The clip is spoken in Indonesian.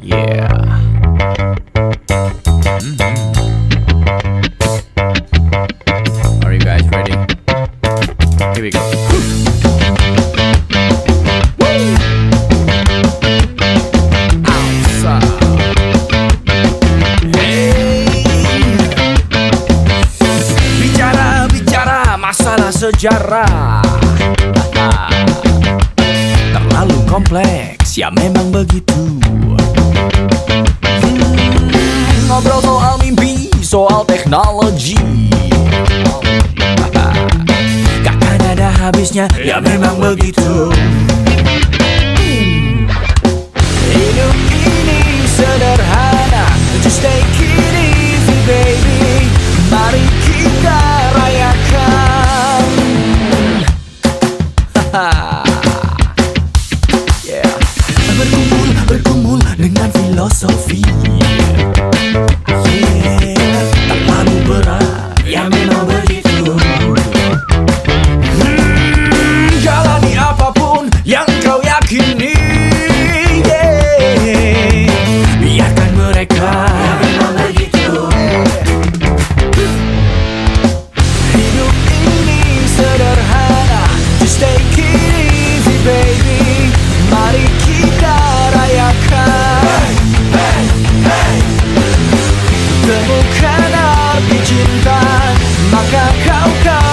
Yeah. Mhm. Are you guys ready? Here we go. Alsa. Hey. Bicara bicara masalah sejarah. Terlalu kompleks, ya memang begitu. Hmm, ngobrol soal mimpi, soal teknologi. Gak ada habisnya, ya memang begitu. Dengan filosofi. Yeah, terlalu berat, ya. Hmm, apa pun yang kau yakini. Mereka Maka kau